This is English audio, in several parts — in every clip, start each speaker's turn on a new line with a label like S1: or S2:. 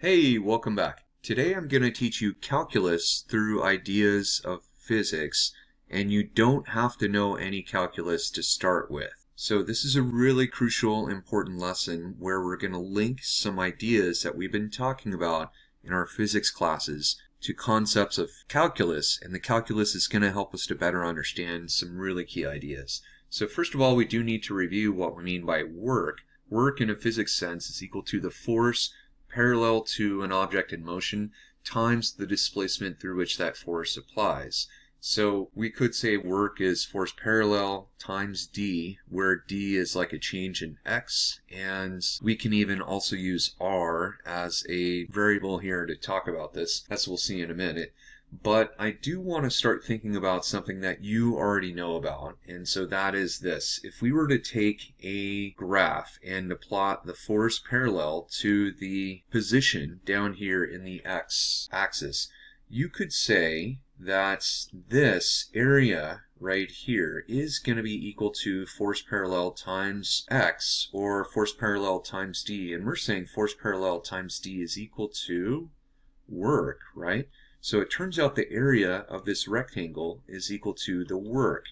S1: Hey, welcome back. Today I'm going to teach you calculus through ideas of physics, and you don't have to know any calculus to start with. So this is a really crucial, important lesson where we're going to link some ideas that we've been talking about in our physics classes to concepts of calculus, and the calculus is going to help us to better understand some really key ideas. So first of all, we do need to review what we mean by work. Work in a physics sense is equal to the force parallel to an object in motion times the displacement through which that force applies. So we could say work is force parallel times d, where d is like a change in x, and we can even also use r as a variable here to talk about this, as we'll see in a minute. But I do want to start thinking about something that you already know about, and so that is this. If we were to take a graph and to plot the force parallel to the position down here in the x-axis, you could say that this area right here is going to be equal to force parallel times x or force parallel times d and we're saying force parallel times d is equal to work right so it turns out the area of this rectangle is equal to the work.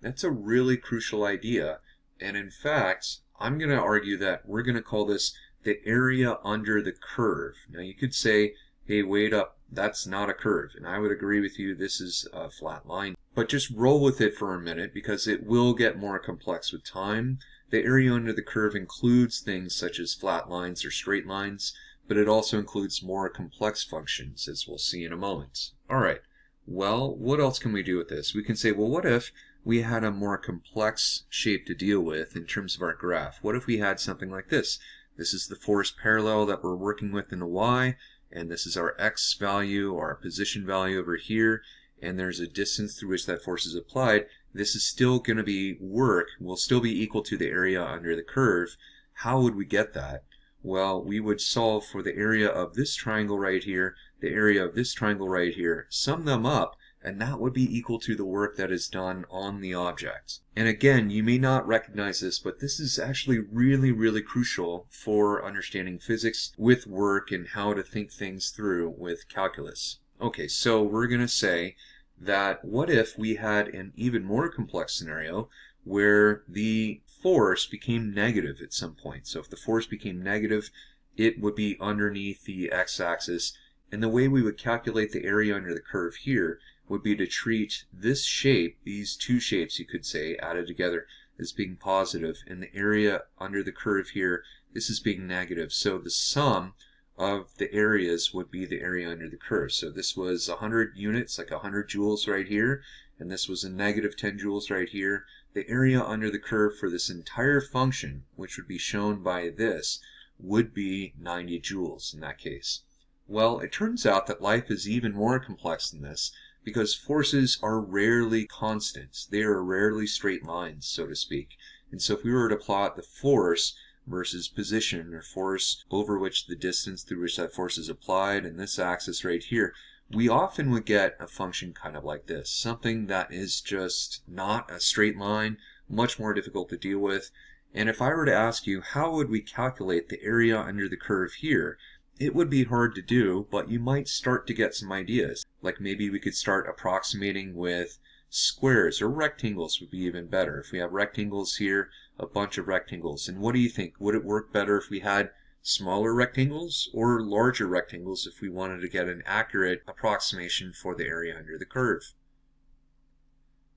S1: That's a really crucial idea. And in fact, I'm going to argue that we're going to call this the area under the curve. Now you could say, hey, wait up, that's not a curve. And I would agree with you, this is a flat line. But just roll with it for a minute because it will get more complex with time. The area under the curve includes things such as flat lines or straight lines but it also includes more complex functions, as we'll see in a moment. Alright, well, what else can we do with this? We can say, well, what if we had a more complex shape to deal with in terms of our graph? What if we had something like this? This is the force parallel that we're working with in the y, and this is our x value, our position value over here, and there's a distance through which that force is applied. This is still going to be work, will still be equal to the area under the curve. How would we get that? Well, we would solve for the area of this triangle right here, the area of this triangle right here, sum them up, and that would be equal to the work that is done on the object. And again, you may not recognize this, but this is actually really, really crucial for understanding physics with work and how to think things through with calculus. Okay, so we're going to say that what if we had an even more complex scenario where the force became negative at some point. So if the force became negative, it would be underneath the x-axis. And the way we would calculate the area under the curve here would be to treat this shape, these two shapes you could say, added together as being positive, and the area under the curve here, this is being negative. So the sum of the areas would be the area under the curve. So this was 100 units, like 100 joules right here, and this was a negative 10 joules right here the area under the curve for this entire function, which would be shown by this, would be 90 joules in that case. Well, it turns out that life is even more complex than this because forces are rarely constants. They are rarely straight lines, so to speak. And so if we were to plot the force versus position or force over which the distance through which that force is applied and this axis right here, we often would get a function kind of like this, something that is just not a straight line, much more difficult to deal with. And if I were to ask you, how would we calculate the area under the curve here? It would be hard to do, but you might start to get some ideas. Like maybe we could start approximating with squares or rectangles would be even better. If we have rectangles here, a bunch of rectangles. And what do you think? Would it work better if we had smaller rectangles or larger rectangles if we wanted to get an accurate approximation for the area under the curve.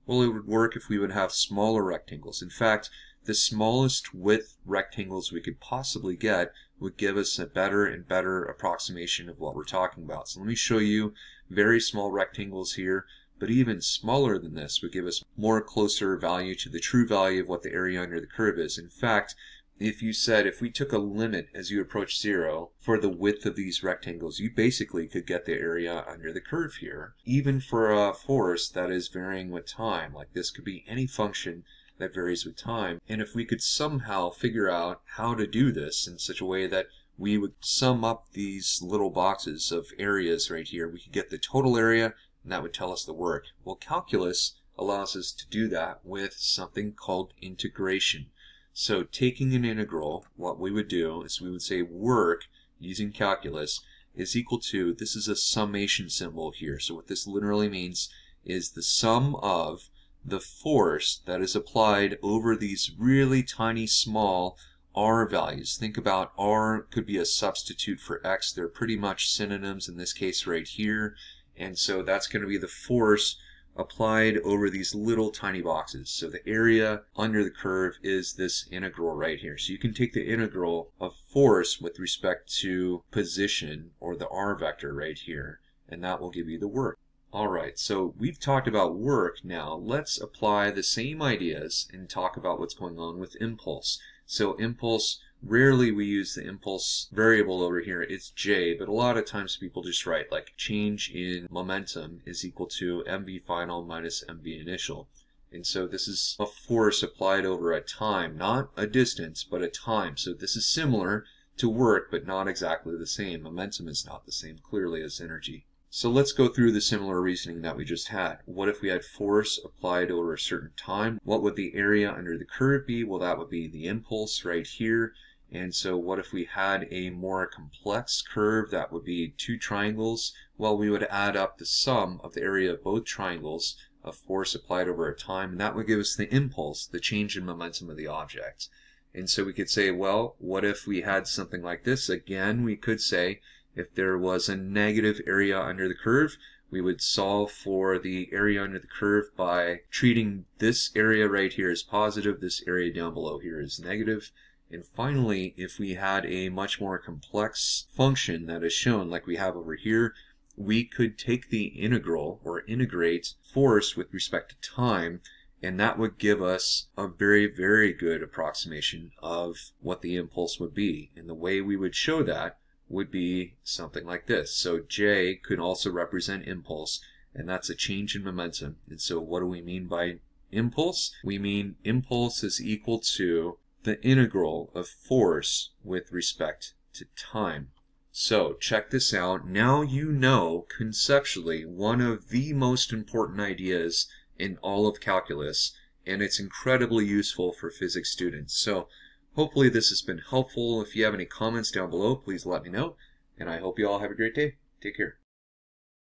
S1: Well, it would work if we would have smaller rectangles. In fact, the smallest width rectangles we could possibly get would give us a better and better approximation of what we're talking about. So let me show you very small rectangles here, but even smaller than this would give us more closer value to the true value of what the area under the curve is. In fact, if you said if we took a limit as you approach zero for the width of these rectangles, you basically could get the area under the curve here, even for a force that is varying with time. Like this could be any function that varies with time. And if we could somehow figure out how to do this in such a way that we would sum up these little boxes of areas right here, we could get the total area, and that would tell us the work. Well, calculus allows us to do that with something called integration. So taking an integral, what we would do is we would say work using calculus, is equal to, this is a summation symbol here. So what this literally means is the sum of the force that is applied over these really tiny small r values. Think about r could be a substitute for x. They're pretty much synonyms in this case right here. And so that's going to be the force applied over these little tiny boxes. So the area under the curve is this integral right here. So you can take the integral of force with respect to position or the r vector right here and that will give you the work. Alright, so we've talked about work now. Let's apply the same ideas and talk about what's going on with impulse. So impulse Rarely we use the impulse variable over here, it's j, but a lot of times people just write like change in momentum is equal to mv final minus mv initial. And so this is a force applied over a time, not a distance, but a time. So this is similar to work, but not exactly the same. Momentum is not the same, clearly, as energy. So let's go through the similar reasoning that we just had. What if we had force applied over a certain time? What would the area under the curve be? Well, that would be the impulse right here. And so what if we had a more complex curve that would be two triangles? Well, we would add up the sum of the area of both triangles of force applied over a time, and that would give us the impulse, the change in momentum of the object. And so we could say, well, what if we had something like this? Again, we could say if there was a negative area under the curve, we would solve for the area under the curve by treating this area right here as positive, this area down below here is negative, and finally, if we had a much more complex function that is shown like we have over here, we could take the integral or integrate force with respect to time and that would give us a very, very good approximation of what the impulse would be. And the way we would show that would be something like this. So J could also represent impulse, and that's a change in momentum. And so what do we mean by impulse? We mean impulse is equal to the integral of force with respect to time. So check this out. Now you know conceptually one of the most important ideas in all of calculus and it's incredibly useful for physics students. So hopefully this has been helpful. If you have any comments down below, please let me know. And I hope you all have a great day. Take care.